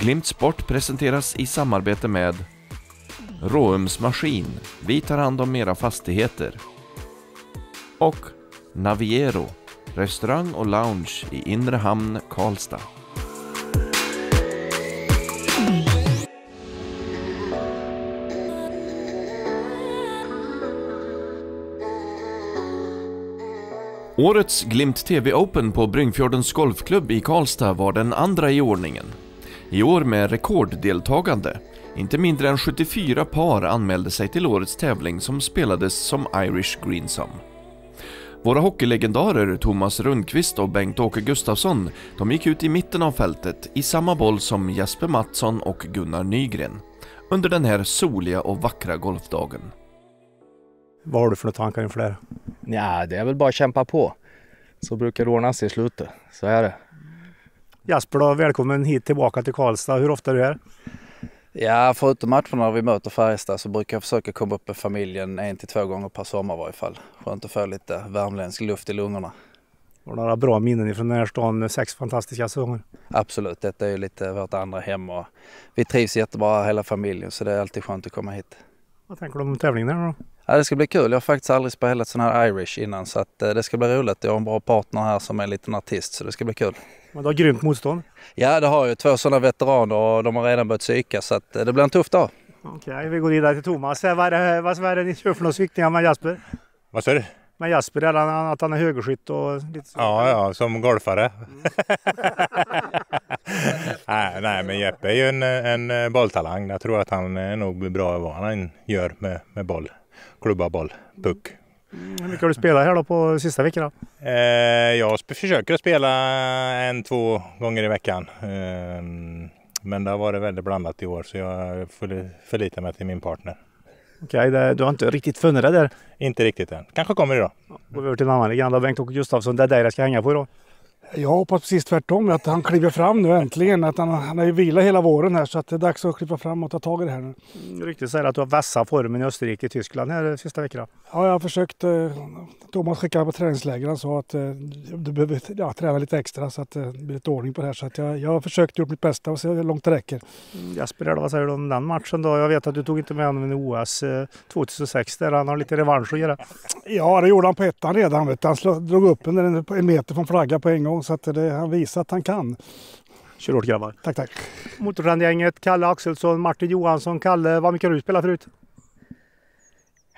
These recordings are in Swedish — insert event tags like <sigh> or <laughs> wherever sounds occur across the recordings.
Glimt Sport presenteras i samarbete med Råums Maskin. Vi tar hand om era fastigheter. Och Naviero, restaurang och lounge i Inre Hamn, Karlstad. Årets Glimt TV Open på Bryngfjordens Golfklubb i Karlstad var den andra i ordningen. I år med rekorddeltagande. Inte mindre än 74 par anmälde sig till årets tävling som spelades som Irish Greensome. Våra hockeylegendarer Thomas Rundqvist och Bengt-Åke Gustafsson, de gick ut i mitten av fältet i samma boll som Jesper Mattsson och Gunnar Nygren. Under den här soliga och vackra golfdagen. Vad har du för tankar inför det? Ja, det är väl bara att kämpa på. Så brukar det ordna sig i slutet. Så är det. Jasper då, välkommen hit tillbaka till Karlstad. Hur ofta är du här? Ja, förutom matcherna när vi möter Färjestad så brukar jag försöka komma upp med familjen en till två gånger per sommar i varje fall. Skönt att få lite värmländsk luft i lungorna. Har du några bra minnen från den här stan? Sex fantastiska säsonger. Absolut, detta är ju lite vårt andra hem och vi trivs jättebra hela familjen så det är alltid skönt att komma hit. Vad tänker du om tävlingen här då? Ja, det ska bli kul. Jag har faktiskt aldrig spelat sån här Irish innan så att eh, det ska bli roligt. Jag har en bra partner här som är en liten artist så det ska bli kul. Men du har grymt motstånd. Ja, det har ju två sådana veteraner och de har redan börjat psyka så att eh, det blir en tuff dag. Okej, okay, vi går vidare till Thomas. Vad är det, vad är det ni kör för några sviktningar med Jasper? Vad sa du? Med Jasper, är han, att han är högerskytt och lite så? Ja, ja, som golfare. Mm. <laughs> nej, nej, men Jeppe är ju en, en bolltalang. Jag tror att han är nog bra i vad han gör med, med boll. Klubba boll, puck. Hur mycket har du spelat här då på sista veckorna? Eh, jag försöker att spela en, två gånger i veckan. Eh, men det har varit väldigt blandat i år så jag förlitar mig till min partner. Okej, okay, du har inte riktigt funnit det där? Inte riktigt än. Kanske kommer idag. Går vi över till en annan legend, Bengt-Åke Gustafsson. Det är dig jag ska hänga på idag. Jag hoppas precis tvärtom, att han kliver fram nu äntligen. Att han, han har ju vilat hela våren här så att det är dags att kliva fram och ta tag i det här nu. Mm, ryktet säger att du har vässat formen i Österrike och Tyskland här de sista veckorna. Ja, jag har försökt. Eh, Thomas skickade på träningsläger. Han sa att eh, du behöver ja, träna lite extra så att eh, det blir lite ordning på det här. Så att jag, jag har försökt gjort mitt bästa och se hur långt det räcker. Mm, Jesper, vad säger du om den matchen då? Jag vet att du tog inte med honom i OS 2006 där han har lite revansch att göra. Ja, det gjorde han på ettan redan. Han drog upp en, en meter från flagga på en gång så att det, han visa att han kan. Kör hårt grabbar. Tack, tack. Motortrendgänget, Kalle Axelsson, Martin Johansson. Kalle, vad mycket har du spelat förut?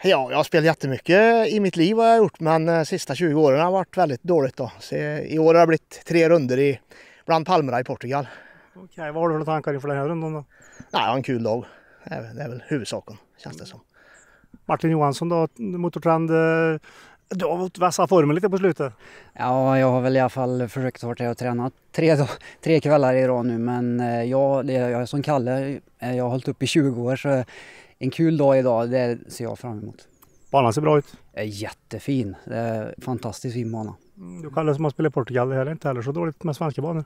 Ja, jag har spelat jättemycket i mitt liv har jag gjort, men de eh, sista 20 åren har varit väldigt dåligt. Då. Så I år har det blivit tre runder i, bland Palmerna i Portugal. Okej, vad har du för tankar inför den här rundan då? Nej, en kul dag. Det är, det är väl huvudsaken, känns det som. Martin Johansson då, Motortrend. Eh, du har fått vässa formen lite på slutet. Ja, jag har väl i alla fall försökt vara och träna tre, tre kvällar i rad nu. Men eh, jag, det, jag är som Kalle, eh, jag har hållit upp i 20 år så en kul dag idag, det ser jag fram emot. Banan ser bra ut. Är jättefin. Det är fantastiskt fin bana. Du Kalle som har spelat i Portugal, det är inte heller så dåligt med svenska banor.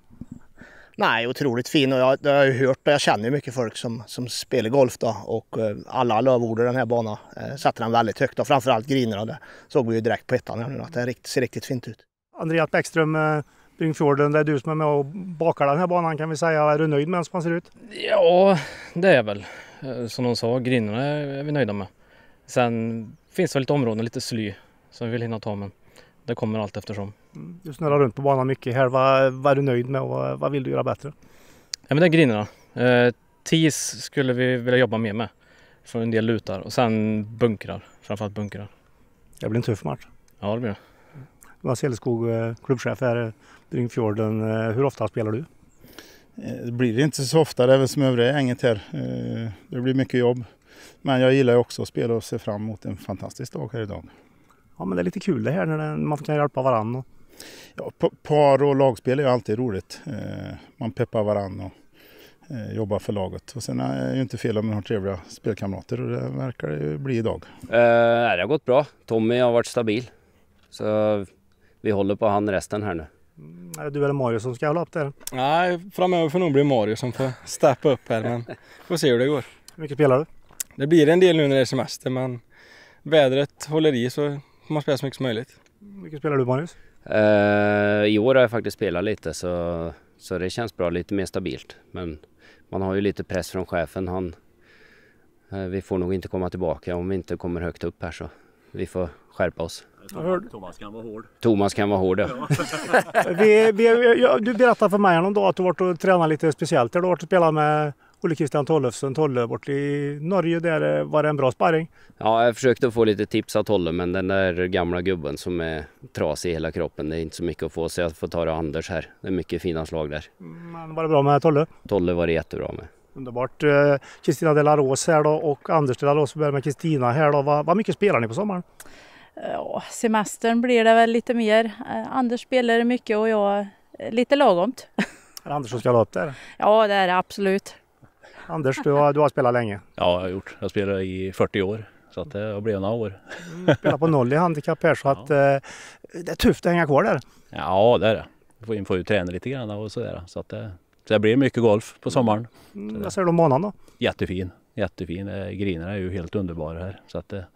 Nej, otroligt fin och jag, jag har ju hört och jag känner mycket folk som, som spelar golf då och eh, alla lövord i den här banan eh, sätter den väldigt högt och framförallt grinerna. Det såg vi ju direkt på ettan här nu att det riktigt, ser riktigt fint ut. Andreas Bäckström, eh, Bryngfjorden, det är du som är med och bakar den här banan kan vi säga. Är du nöjd med den som den ser ut? Ja, det är jag väl. Eh, som de sa, grinerna är vi nöjda med. Sen finns det lite områden, lite sly som vi vill hinna ta men det kommer allt eftersom. Mm, du snurrar runt på banan mycket här. Vad, vad är du nöjd med och vad vill du göra bättre? Ja, men det är grinerna. Eh, tis skulle vi vilja jobba mer med. För en del lutar och sen bunkrar, framförallt bunkrar. Det blir en tuff match. Ja det blir det. Jonas Helleskog, eh, klubbchef här i Bryngfjorden. Eh, hur ofta spelar du? Eh, det blir inte så ofta, det är väl som övriga gänget här. Det blir mycket jobb. Men jag gillar också att spela och se fram emot en fantastisk dag här idag. Ja men det är lite kul det här när man kan hjälpa varandra. Ja, par och lagspel är alltid roligt. Man peppar varandra och jobbar för laget. Och sen är det ju inte fel om man har trevliga spelkamrater och det verkar det ju bli idag. det har gått bra. Tommy har varit stabil. Så vi håller på han resten här nu. Mm, är det du eller Mario som ska hålla upp där? Nej, framöver får nog bli Mario som får steppa upp här men får se hur det går. Hur mycket spelar du? Det blir en del nu när det är semester men vädret håller i så man spela så mycket som möjligt. Mycket spelar du Marius? Uh, I år har jag faktiskt spelat lite så Så det känns bra, lite mer stabilt. Men man har ju lite press från chefen. Han, eh, vi får nog inte komma tillbaka om vi inte kommer högt upp här så vi får skärpa oss. Thomas kan vara hård. Thomas kan vara hård ja. <laughs> Vi, vi, ja, du berättade för mig någon dag att du varit och tränat lite speciellt. Du varit och spelat med Olle Christian Tollefsen, Tolle bort i Norge. Där var det en bra sparring. Ja, jag försökte få lite tips av Tolle men den där gamla gubben som är trasig i hela kroppen, det är inte så mycket att få så jag får ta det av Anders här. Det är mycket fina slag där. Men var det bra med Tolle? Tolle var det jättebra med. Underbart. Eh, Kristina de la Rose här då och Anders de la Rose börjar med Kristina här då. Vad, vad mycket spelar ni på sommaren? Ja, semestern blir det väl lite mer. Eh, Anders spelar mycket och jag eh, lite lagomt. Är det Anders som ska upp där? Ja, det är det absolut. Anders, du har, du har spelat länge. <laughs> Ja, jag har gjort. Jag spelade i 40 år. Så att det har blivit några år. Spelar på noll i handikapp här så att eh, det är tufft att hänga kvar där. Ja, det är det. Vi får, får ju träna lite grann och sådär. Så att det, så det blir mycket golf på sommaren. Mm, vad säger du om banan då? Jättefin. Jättefin. Eh, Grinerna är ju helt underbara här. Så att det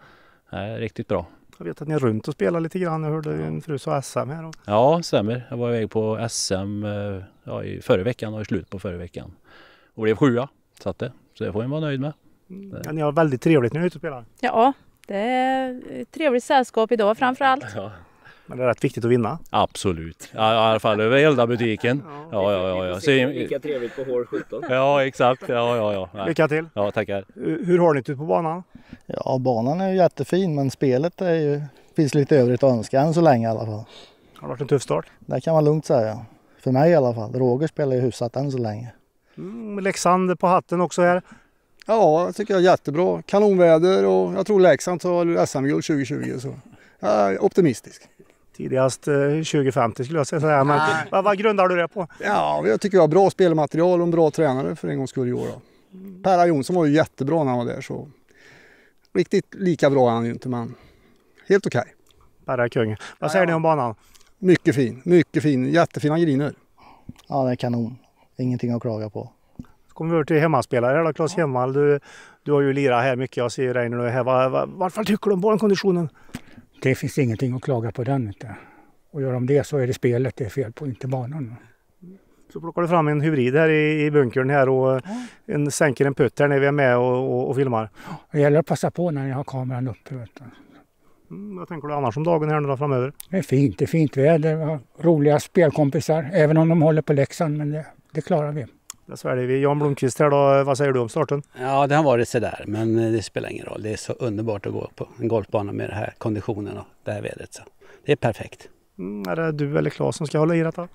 är riktigt bra. Jag vet att ni är runt och spelar lite grann. Jag hörde en fru sa SM här. Och... Ja, stämmer. Jag var iväg på SM eh, ja, i förra veckan och i slut på förra veckan. Och blev sjua. Så, att det, så det får man vara nöjd med. Ja, ni har väldigt trevligt när ni är ute och spelar. Ja, det är ett trevligt sällskap idag framför allt. Ja. Men det är rätt viktigt att vinna. Absolut. Ja, I alla fall över hela butiken. Ja, ja, ja. ja. Så, Lika trevligt på hål 17. ja, exakt. Ja, ja, ja. Nej. Lycka till! Ja, tackar. Hur har ni det på banan? Ja, banan är ju jättefin men spelet är ju, finns lite övrigt att önska än så länge i alla fall. Har det varit en tuff start? Det kan man lugnt säga. För mig i alla fall. Roger spelar ju hyfsat än så länge. Mm, Leksand på hatten också här. Ja, jag tycker jag är jättebra. Kanonväder och jag tror Leksand tar SM-guld 2020. Så jag är optimistisk. Tidigast eh, 2050 skulle jag säga. Men vad, vad grundar du det på? Ja, jag tycker vi har bra spelmaterial och en bra tränare för en gångs skull i år. Då. Perra Jonsson var ju jättebra när han var där. Så riktigt lika bra är han ju inte, men helt okej. Okay. Perra är kung. Vad säger ni om banan? Mycket fin, mycket fin. Jättefina griner. Ja, det är kanon. Ingenting att klaga på. Så kommer vi över till hemmaspelare då, Claes Hemvall. Du, du har ju lirat här mycket. Jag ser ju dig när du är här. Vad, vad, varför tycker du om bankonditionen? Det finns ingenting att klaga på den inte. Och gör de det så är det spelet det är fel på, inte banan. Så plockar du fram en hybrid här i, i bunkern här och en, sänker en putt här när vi är med och, och, och filmar. Det gäller att passa på när ni har kameran uppe. Vet du. Mm, vad tänker du annars om dagen här nu då framöver? Det är fint, det är fint väder, roliga spelkompisar. Även om de håller på Leksand, men det, det klarar vi. Det sväljer vi. Jan Blomqvist här då, vad säger du om starten? Ja, det har varit sådär, men det spelar ingen roll. Det är så underbart att gå på en golfbana med den här konditionen och det här vädret. Så det är perfekt. Mm, är det du eller Claes som ska hålla i detta?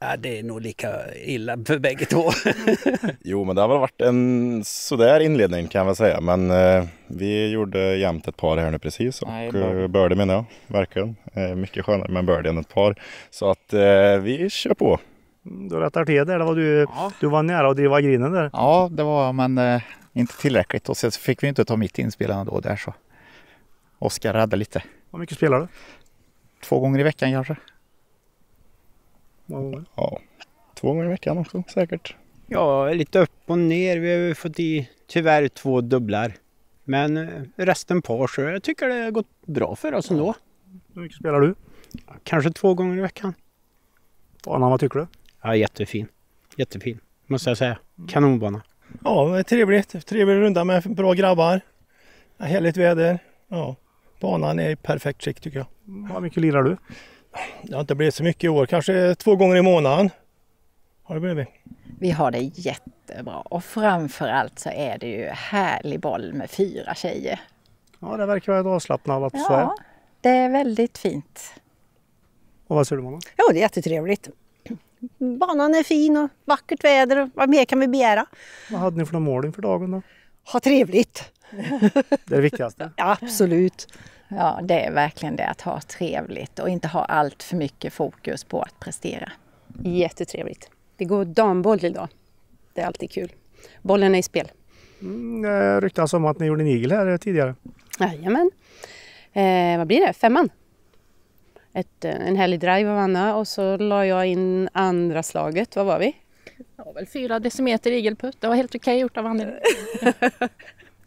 Ja, det är nog lika illa för bägge två. <laughs> jo, men det har väl varit en sådär inledning kan jag väl säga. Men eh, vi gjorde jämnt ett par här nu precis och Nej, birdie menar jag, verkligen. Eh, mycket skönare med en birdie än ett par. Så att eh, vi kör på. Mm, Du rättar till där, det var du, du var nära att driva grinen där. Ja, det var men eh, inte tillräckligt och så fick vi inte ta mitt inspelande då där så. Oskar räddade lite. Hur mycket spelar du? Två gånger i veckan kanske. Ja, två gånger i veckan också säkert. Ja, lite upp och ner. Vi har ju fått i tyvärr två dubblar. Men eh, resten par så jag tycker det har gått bra för oss ändå. Hur mycket spelar du? Kanske två gånger i veckan. Banan, vad tycker du? Ja, jättefin. Jättefin, måste jag säga. Kanonbana. Ja, det är trevligt. Trevlig runda med bra grabbar. Ja, härligt väder. Ja, banan är i perfekt skick tycker jag. Vad mycket lirar du? Det har inte blivit så mycket i år. Kanske två gånger i månaden. Har det blivit. Vi har det jättebra och framförallt så är det ju härlig boll med fyra tjejer. Ja, det verkar vara ett avslappnad atmosfär. Ja, det är väldigt fint. Och vad säger du Mona? Ja, det är jättetrevligt. Banan är fin och vackert väder. Vad mer kan vi begära? Vad hade ni för någon mål inför dagen då? Ha trevligt. <laughs> Det är det viktigaste. Ja, absolut. Ja, det är verkligen det att ha trevligt och inte ha allt för mycket fokus på att prestera. Jättetrevligt. Det går damboll idag. Det är alltid kul. Bollen är i spel. Mm, det ryktas om att ni gjorde en igel här tidigare. Jajamän. Eh, vad blir det? Femman? Ett, eh, en härlig drive av Anna och så la jag in andra slaget. Vad var vi? Ja, väl fyra decimeter igelputt. Det var helt okej gjort av Annie. <laughs>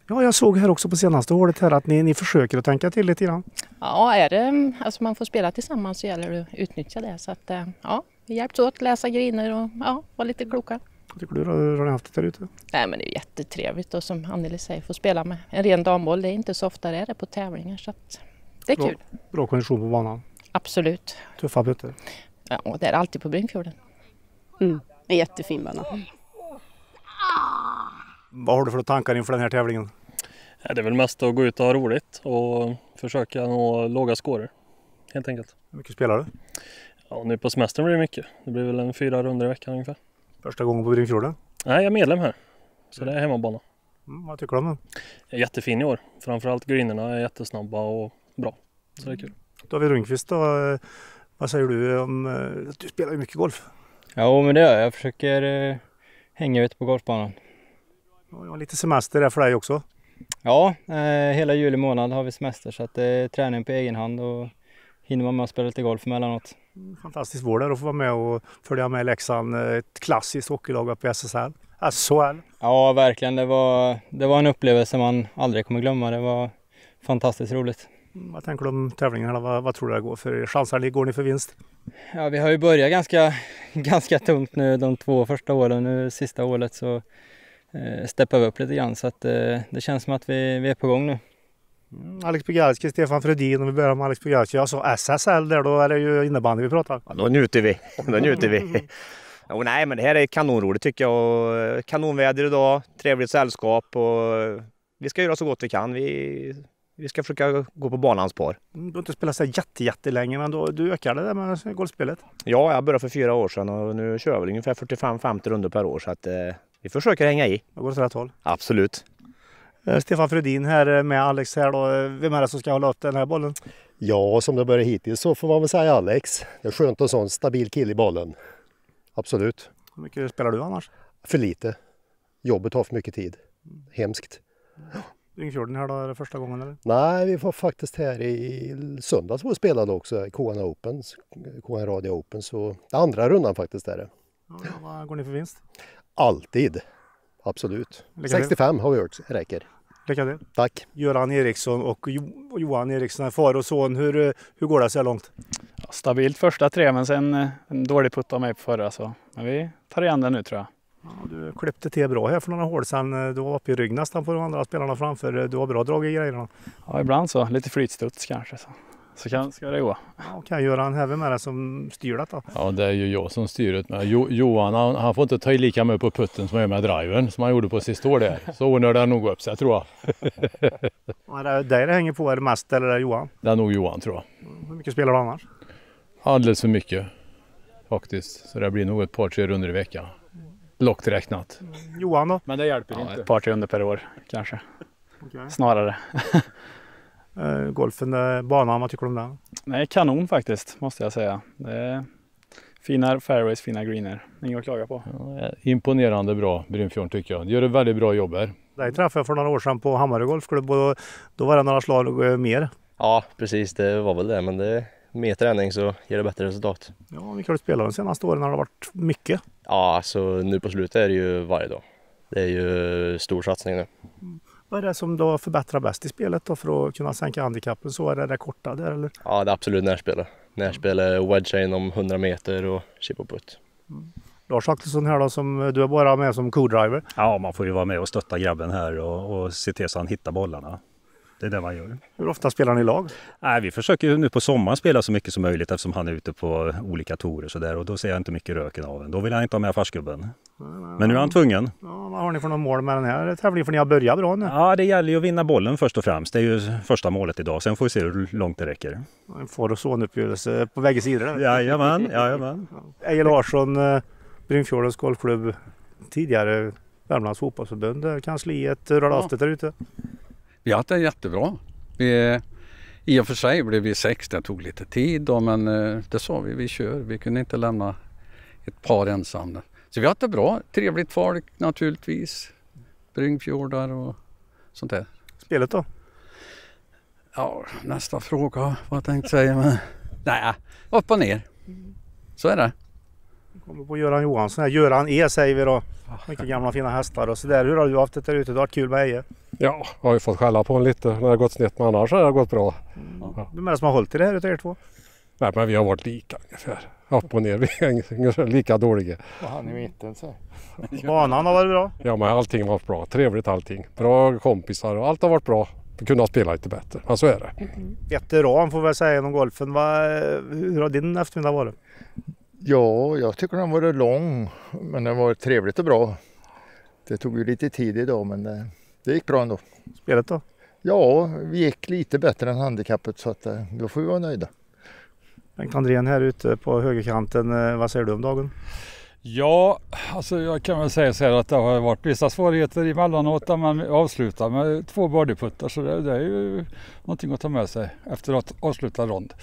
Ja, jag såg här också på senaste året här att ni, ni försöker att tänka till lite grann. Ja, är det, alltså man får spela tillsammans så gäller det att utnyttja det. Så att, eh, ja, Vi hjälps åt, läsa griner och ja, vara lite kloka. Vad tycker du då? Hur har ni haft det där ute? Nej, men det är jättetrevligt och som Anneli säger, få spela med en ren damboll. Det är inte så ofta det är det på tävlingar så att det är Bra, kul. bra kondition på banan. Absolut. Tuffa putter. Ja, det är alltid på Bryngfjorden. Mm. En jättefin bana. Vad har du för tankar inför den här tävlingen? Ja, det är väl mest att gå ut och ha roligt och försöka nå låga scorer. Helt enkelt. Hur mycket spelar du? Ja, nu på semestern blir det mycket. Det blir väl en fyra runder i veckan ungefär. Första gången på Bryngfjorden? Nej, jag är medlem här. Så det är hemmabana. Mm, vad tycker du om den? Jättefin i år. Framförallt greenerna är jättesnabba och bra. Så det är kul. David Rundqvist då, eh, vad säger du om, eh, du spelar ju mycket golf? Ja, men det gör jag. Jag försöker eh, hänga ute på golfbanan. Har lite semester där för dig också. Ja, hela juli månad har vi semester så att det är träning på egen hand och hinner man med att spela lite golf emellanåt. Fantastiskt vår där att få vara med och följa med Leksand, ett klassiskt hockeylag uppe i SSL. SHL. Ja, verkligen. Det var, det var en upplevelse man aldrig kommer glömma. Det var fantastiskt roligt. Vad tänker du om tävlingen? Eller vad, vad tror du det går för chansar? Går ni för vinst? Ja, vi har ju börjat ganska, <laughs> ganska tungt nu de två första åren. Nu sista året så eh, steppar vi upp lite grann så att eh, det känns som att vi, vi är på gång nu. Mm, Alex Pigalski, Stefan Fredin, om vi börjar med Alex Pigalski. Jag sa SSL där, då är det ju innebandy vi pratar. Ja, då njuter vi. <laughs> Då njuter vi. <laughs> Jo, nej, men det här är kanonroligt tycker jag. Och kanonväder idag, trevligt sällskap och vi ska göra så gott vi kan. Vi, vi ska försöka gå på banans par. Mm, Du har inte spelat så jätte, jättelänge, men då, du ökade det med golfspelet. Ja, jag började för fyra år sedan och nu kör jag väl ungefär 45-50 runder per år så att eh, vi försöker hänga i. Det går åt rätt håll. Absolut. Eh, Stefan Fredin här eh, med Alex här då. Eh, Vem är det som ska hålla upp den här bollen? Ja, som det börjar hittills så får man väl säga Alex. Det är skönt att ha en sån stabil kille i bollen. Absolut. Hur mycket spelar du annars? För lite. Jobbet tar för mycket tid. Hemskt. Ringfjorden här då, är det första gången eller? Nej, vi var faktiskt här i söndags och spelade också i KN Open, KN Radio Open. Så andra rundan faktiskt är det. Ja, vad går ni för vinst? Alltid. Absolut. Lycka till. 65 har vi hört räcker. Lycka till. Tack. Göran Eriksson och Jo- och Johan Eriksson, far och son. Hur, hur går det så här långt? Ja, stabilt första tre men sen eh, en dålig putt av mig på förra så. Men vi tar igen det nu tror jag. Ja, du klippte till bra här för några hål sedan. Du var uppe i rygg nästan på de andra spelarna framför. Du har bra drag i grejerna. Ja ibland så, lite flytstuds kanske. Så, så kan, ska det gå. Ja, Okej, Göran, vem är det som styr detta? Ja, det är ju jag som styr det. Men jo, Johan han, han får inte ta i lika mycket på putten som han gör med drivern som han gjorde på sista år där. Så ordnar det nog upp sig tror jag. <laughs> Ja, det är dig det hänger på är det mest eller är det Johan? Det är nog Johan tror jag. Hur mycket spelar du annars? Alldeles för mycket faktiskt. Så det blir nog ett par tre runder i veckan. Lågt räknat. Johan då? Men det hjälper Ja, inte. ett par tre under per år kanske. Okej. Snarare. <laughs> Eh, golfen, eh, banan, vad tycker du om den? Nej, kanon faktiskt måste jag säga. Det är fina fairways, fina greener. Inget att klaga på. Imponerande bra Brynfjorden tycker jag. De gör ett väldigt bra jobb här. Dig träffade jag för några år sedan på Hammarö Golfklubb och då var det några slag eh, mer. Ja, precis. Det var väl det. Men det, med träning så ger det bättre resultat. Ja, hur mycket har du spelat de senaste åren? Har det varit mycket? Ja, så nu på slutet är det ju varje dag. Det är ju stor satsning nu. Vad är det som då förbättrar bäst i spelet då för att kunna sänka handikappen? Så är det det korta där eller? Ja, det är absolut närspelet. Närspelet, wedge inom 100 meter och chip och putt. Lars Axelsson här då, som, du är bara med som co-driver. Ja, man får ju vara med och stötta grabben här och, och se till så han hittar bollarna. Det är det man gör. Hur ofta spelar ni lag? Nej, vi försöker nu på sommaren spela så mycket som möjligt eftersom han är ute på olika torer så där och då ser jag inte mycket röken av en. Då vill han inte ha med farsgubben. Men nu är han tvungen. Ja, vad har ni för några mål med den här tävlingen? För ni har börjat bra nu. Ja, det gäller ju att vinna bollen först och främst. Det är ju första målet idag. Sen får vi se hur långt det räcker. En far och sonuppgörelse på bägge sidor. Jajamän, jajamän. Eje Larsson, eh, Brynfjordens golfklubb, tidigare Värmlands fotbollsförbund, eh, kansliet, Röda Ja. Aftet där ute. Vi har haft det jättebra. Vi, I och för sig blev vi sex, det tog lite tid då, men eh, det sa vi, vi kör. Vi kunde inte lämna ett par ensamma. Så vi har haft det bra. Trevligt folk naturligtvis. Bryngfjordar och sånt där. Spelet då? Ja, nästa fråga. Vad tänkte jag säga? Men, nej, upp och ner. Så är det. Kommer på Göran Johansson här. Göran E säger vi då. Mycket gamla fina hästar och så där. Hur har du haft det där ute? Du har haft kul med Eje? Ja, jag har ju fått skälla på honom lite när det har gått snett men annars har det gått bra. Ja. Vem är det som har hållit i det här utav er två? Nej men vi har varit lika ungefär. upp och ner. Vi är ungefär lika dåliga. Och han i mitten så. Banan har varit bra. Ja men allting har varit bra. Trevligt allting. Bra kompisar och allt har varit bra. Vi kunde ha spelat lite bättre. Men så är det. Veteran får vi säga genom golfen. Va, hur har din eftermiddag varit? Ja, jag tycker den var lång men den var trevligt och bra. Det tog ju lite tid idag men det, det gick bra ändå. Spelet då? Ja, vi gick lite bättre än handikappet så att eh, då får vi vara nöjda. Bengt Andrén här ute på högerkanten. Eh, Vad säger du om dagen? Ja, alltså jag kan väl säga så här att det har varit vissa svårigheter emellanåt där man avslutar med två birdieputtar så det, det är ju någonting att ta med sig efter att avsluta rond.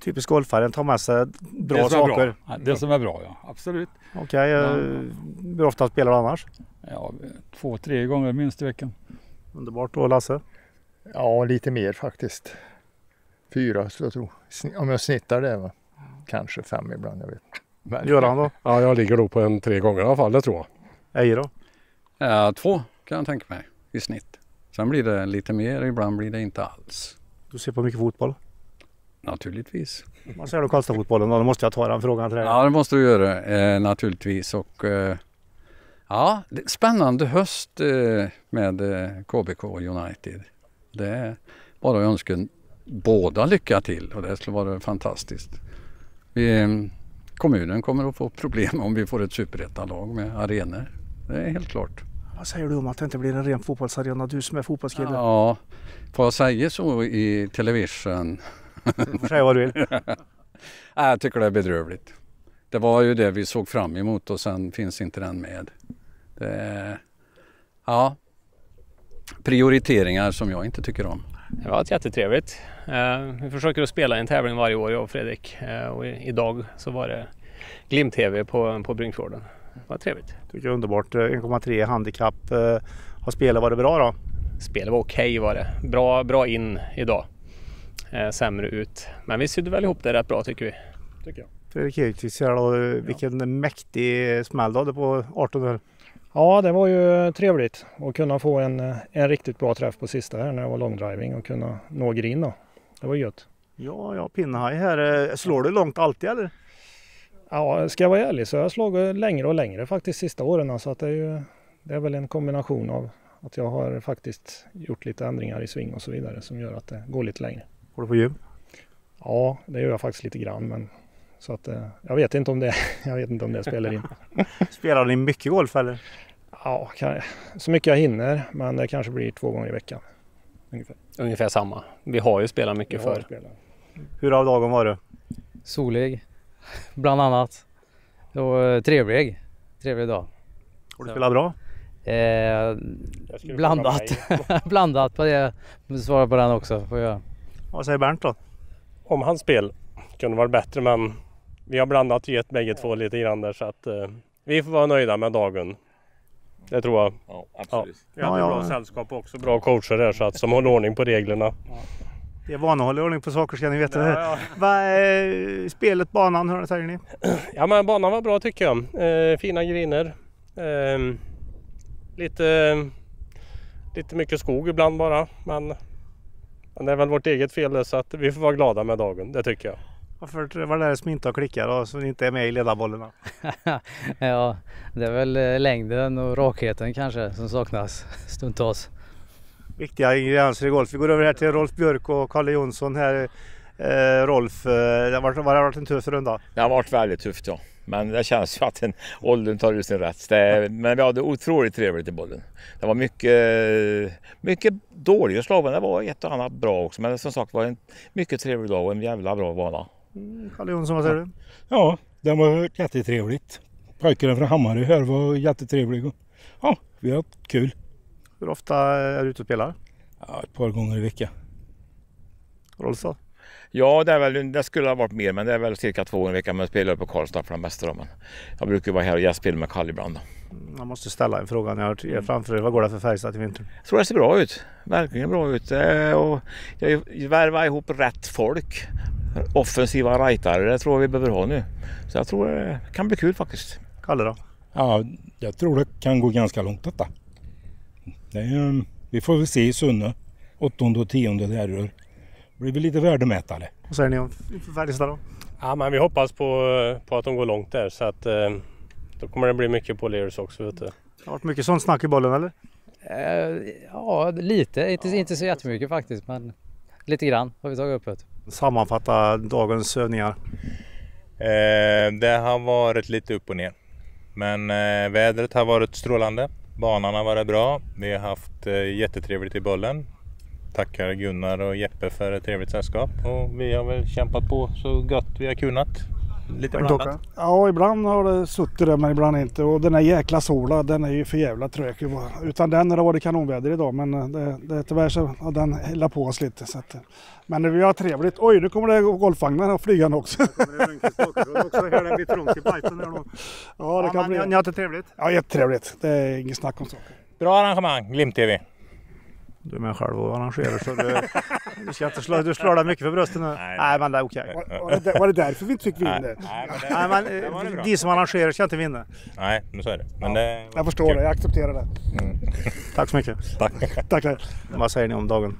Typisk golfaren tar med sig bra det saker. Bra. Det som är bra ja, absolut. Okej, eh, hur ofta spelar du annars? Ja, två, tre gånger minst i veckan. Underbart. Och Lasse? Ja, lite mer faktiskt. Fyra skulle jag tro. Om jag snittar det va? Kanske fem ibland, jag vet inte. Göran då? Ja, jag ligger nog på en tre gånger i alla fall, det tror jag. Eje då? Ja, två kan jag tänka mig i snitt. Sen blir det lite mer, ibland blir det inte alls. Du ser på mycket fotboll? Naturligtvis. Vad säger du Karlstad-fotbollen då? Då måste jag ta den frågan till dig. Ja, det måste du göra eh, naturligtvis. Och, eh, ja, spännande höst eh, med eh, KBK United. Det är bara att önska båda lycka till och det skulle vara fantastiskt. Vi, eh, kommunen kommer att få problem om vi får ett superettalag med arenor. Det är helt klart. Vad säger du om att det inte blir en ren fotbollsarena? Du som är fotbollskille. Ja, får jag säga så i television? <laughs> Du får säga vad du vill. Nej, <laughs> jag tycker det är bedrövligt. Det var ju det vi såg fram emot och sen finns inte den med. Det är, ja, prioriteringar som jag inte tycker om. Det var jättetrevligt. Eh, Vi försöker att spela en tävling varje år jag och Fredrik. Eh, Och idag så var det Glimt-TV på, på Brynkfjorden. Det var trevligt. Tycker underbart. Eh, 1,3 handikapp. Eh, Har spelet varit bra då? Spelet var okej var det. Bra, bra in idag. Eh, Sämre ut. Men vi sydde väl ihop det rätt bra tycker vi. Tycker jag. Fredrik Ekqvist, här då, eh, vilken mäktig smäll du hade på 18 där. Ja, det var ju trevligt att kunna få en, en riktigt bra träff på sista här när det var långdriving och kunna nå green då. Det var gött. Ja, ja, pinnhaj här. Eh, Slår du långt alltid eller? Ja, ska jag vara ärlig så har jag slagit längre och längre faktiskt sista åren. Så att det, är ju, det är väl en kombination av att jag har faktiskt gjort lite ändringar i sving och så vidare som gör att det går lite längre. Går du på gym? Ja, det gör jag faktiskt lite grann. Men, så att, eh, jag, vet inte om det, <laughs> jag vet inte om det spelar in. <laughs> Spelar ni mycket golf eller? Ja, kan, så mycket jag hinner. Men det kanske blir två gånger i veckan. Ungefär. Ungefär samma. Vi har ju spelat mycket förr. spelat. Hur har dagen varit? Solig, bland annat. Och eh, trevlig. Trevlig dag. Har du spelat bra? Eh, blandat. <laughs> blandat på det. Svara på den också. Får jag. Vad säger Bernt då? Om hans spel kunde varit bättre men vi har blandat och gett bägge två lite grann där så att eh, vi får vara nöjda med dagen. Det tror jag. Ja, absolut. Vi hade Ja, bra ja. sällskap och också bra coacher där så att, som håller ordning på reglerna. Det är vana att hålla ordning på saker ska ni veta. Ja, ja. Va, eh, spelet, banan, hur säger ni? Ja men banan var bra tycker jag. Eh, fina griner. Eh, lite, lite mycket skog ibland bara men, men det är väl vårt eget fel det, så att vi får vara glada med dagen. Det tycker jag. Varför var det som inte har klickat då, ni inte är med i ledarbollarna? <laughs> ja, det är väl eh, längden och rakheten kanske som saknas stundtals. Viktiga ingredienser i golf. Vi går över här till Rolf Björk och Kalle Jonsson här. Eh, Rolf, eh, det har varit, det har varit en tuff runda. Det har varit väldigt tufft ja. Men det känns ju att en, åldern tar ut sin rätt. Det, men vi hade otroligt trevligt i bollen. Det var mycket, mycket dåliga slag men det var ett och annat bra också. Men som sagt var en mycket trevlig dag och en jävla bra bana. Kalle Jonsson, vad säger du? Ja, det var jättetrevligt. Pojkarna från Hammarö här var jättetrevliga. Ja, vi har haft kul. Hur ofta är du ute och spelar? Ja, ett par gånger i veckan. Rolf då? Ja, det, är väl, det skulle ha varit mer men det är väl cirka två gånger i veckan. Men jag spelar på Karlstad för det mesta. Då, men jag brukar vara här och gästspela med Kalle ibland. Då. Jag måste ställa en fråga när jag har er framför er. Vad går det för Färjestad till vintern? Jag tror det ser bra ut. Verkligen bra ut. Eh, Och jag värvar ihop rätt folk. Offensiva rightare, det tror jag vi behöver ha nu. Så jag tror det kan bli kul faktiskt. Kalle då? Ja, jag tror det kan gå ganska långt detta. Det är, vi får väl se i Sunne. Åttonde och tionde där. Det blir väl lite värdemätare. Vad säger ni om Färjestad då? Ja, men vi hoppas på, på att de går långt där så att eh, då kommer det bli mycket på Lears också. Vet du. Det har varit mycket sånt snack i bollen eller? Eh, ja, lite. Inte, inte så jättemycket faktiskt, men lite grann har vi tagit upp. Vet. Sammanfatta dagens övningar. Eh, det har varit lite upp och ner. Men eh, vädret har varit strålande. Banan har varit bra. Vi har haft eh, jättetrevligt i bollen. Tackar Gunnar och Jeppe för ett trevligt sällskap. Och vi har väl kämpat på så gott vi har kunnat. Lite blandat. Ja, ibland har det suttit där men ibland inte. Och den här jäkla solen den är ju för jävla tråkig. Utan den har det varit kanonväder idag men eh, det, det, tyvärr så har den hällat på oss lite. Så att, eh, men vi har trevligt. Oj, nu kommer det golfvagnar och flygande också. det. Ja, det Ja, kan men bli. ni- har det trevligt? Ja, jättetrevligt. Det är inget snack om saker. Bra arrangemang, Glimt-TV. Du är med själv och arrangerar så du, du ska inte slå, du slår dig mycket för bröstet nu. Nej, men det är okej. Var, var, det, var det därför vi inte fick vinna? Nej, nej, men det- Nej, men det eh, de som arrangerar ska inte vinna. Nej, men så är det. Men det Jag förstår det, jag accepterar det. <laughs> Tack så mycket. Tack. Tackar. Vad säger ni om dagen?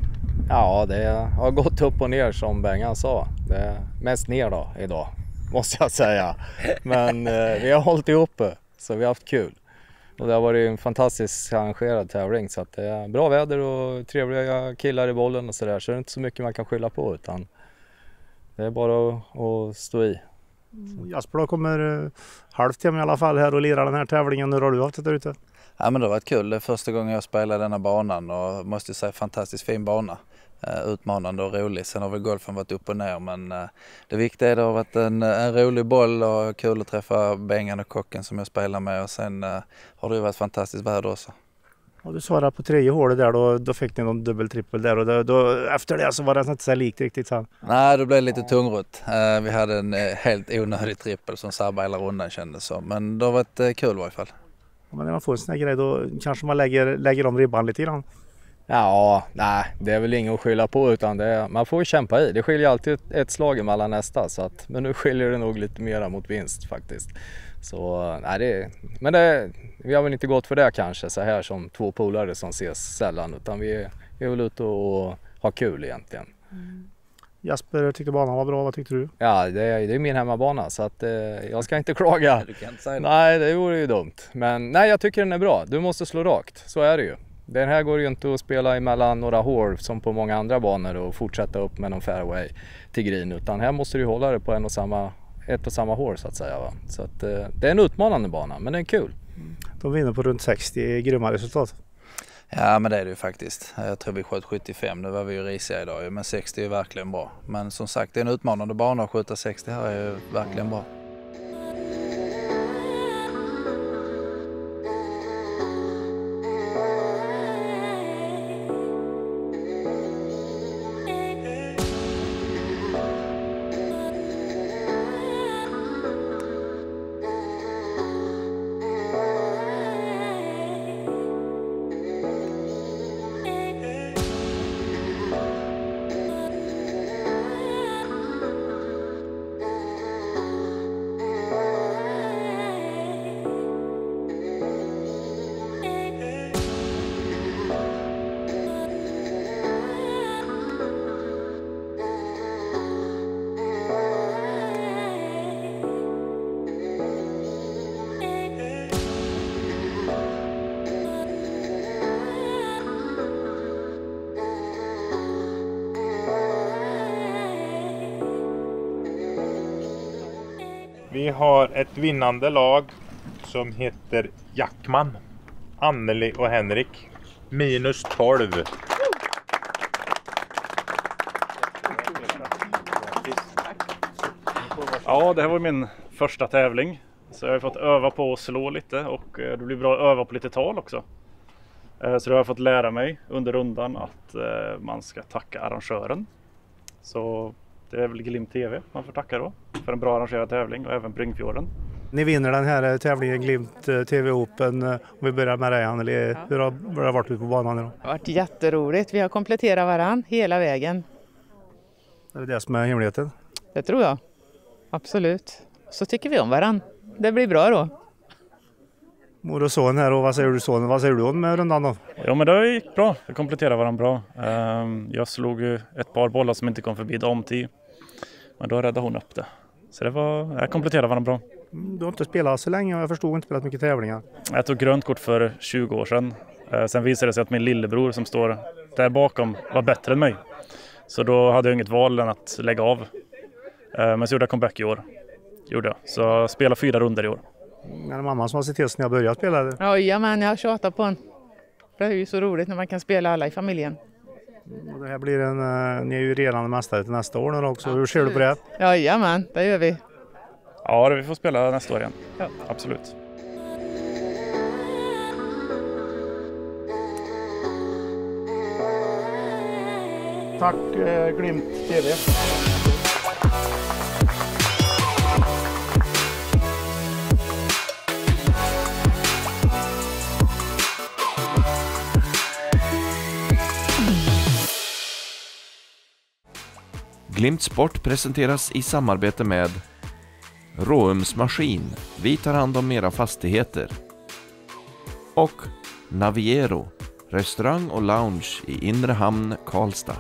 Ja, det har gått upp och ner som Bengan sa. Det är mest ner då idag, måste jag säga. Men eh, vi har hållit ihop så vi har haft kul. Och det har varit en fantastiskt arrangerad tävling så att det är bra väder och trevliga killar i bollen och sådär. Så det är inte så mycket man kan skylla på utan det är bara att, att stå i. Jasper då kommer eh, halvt hem i alla fall här och lirar den här tävlingen. Hur har du haft det där ute? Ja men det har varit kul. Det är första gången jag spelar denna banan och måste säga fantastiskt fin bana. Eh, utmanande och rolig. Sen har väl golfen varit upp och ner men eh, det viktiga är att det har varit en, en rolig boll och kul att träffa Bengan och kocken som jag spelar med och sen eh, har det varit fantastiskt väder också. Och du svarade på tredje hålet där då, då fick ni någon dubbel trippel där och då, då, efter det så var det inte så likt riktigt sen. Nej, det blev lite tungrot. Vi hade en helt onödig trippel som sabbade hela rundan kändes som. Men det har varit kul i varje fall. Men när man får en sån här grej då kanske man lägger, lägger om ribban lite grann. Ja, nej, det är väl inget att skylla på utan det är, man får ju kämpa i. Det skiljer alltid ett, slag emellan nästa så att, men nu skiljer det nog lite mera mot vinst faktiskt. Så nej, det, men det, vi har väl inte gått för det kanske så här som två polare som ses sällan utan vi är, vi är väl ute och har kul egentligen. Jasper tyckte banan var bra, vad tyckte du? Ja, det är, det är min hemmabana så att eh, jag ska inte klaga. Du kan inte säga Nej, det vore ju dumt. Men nej, jag tycker den är bra. Du måste slå rakt, så är det ju. Den här går ju inte att spela emellan några hål som på många andra banor och fortsätta upp med någon fairway till green utan här måste du hålla det på en och samma, ett och samma hål så att säga. Va? Så att, eh, det är en utmanande bana men den är kul. De vinner på runt 60, grymma resultat. Ja men det är det ju faktiskt. Jag tror vi sköt 75, nu var vi ju risiga idag men 60 är verkligen bra. Men som sagt det är en utmanande bana att skjuta 60 här är ju verkligen bra. Vi har ett vinnande lag som heter Jackman. Anneli och Henrik. Minus 12. Ja, det här var min första tävling. Så jag har fått öva på att slå lite och eh, det blir bra att öva på lite tal också. Eh, så det har jag fått lära mig under rundan att eh, man ska tacka arrangören. Så det är väl Glimt TV man får tacka då för en bra arrangerad tävling och även Bryngfjorden. Ni vinner den här eh, tävlingen Glimt eh, TV Open. Eh, Om vi börjar med dig Anneli, hur har hur har det varit ute på banan idag? Det har varit jätteroligt. Vi har kompletterat varann hela vägen. Är det det som är hemligheten? Det tror jag. Absolut. Så tycker vi om varann. Det blir bra då. Mor och son här och vad säger du sonen? Vad säger du om rundan då? Ja men det gick bra, vi kompletterade varandra bra. Ehm, Jag slog ett par bollar som inte kom förbi damtid. Men då räddade hon upp det. Så det var, jag kompletterade varandra bra. Mm, Du har inte spelat så länge och jag förstod inte spelat mycket tävlingar. Jag tog grönt kort för 20 år sedan. Eh, Sen visade det sig att min lillebror som står där bakom var bättre än mig. Så då hade jag inget val än att lägga av. Eh, Men så gjorde jag comeback i år. Gjorde jag. Så jag spelade fyra runder i år. Är det mamma som har sett till så när jag började spela? Jajamän, jag tjatar på en. Det är ju så roligt när man kan spela alla i familjen. Och det här blir en, eh, ni är ju redan mästare till nästa år nu också. Hur ser du på det? Jajamän, det gör vi. Ja, vi får spela nästa år igen. Absolut. Tack eh, Glimt TV. Glimt Sport presenteras i samarbete med Råums Maskin. Vi tar hand om era fastigheter. Och Naviero, restaurang och lounge i Inre Hamn, Karlstad.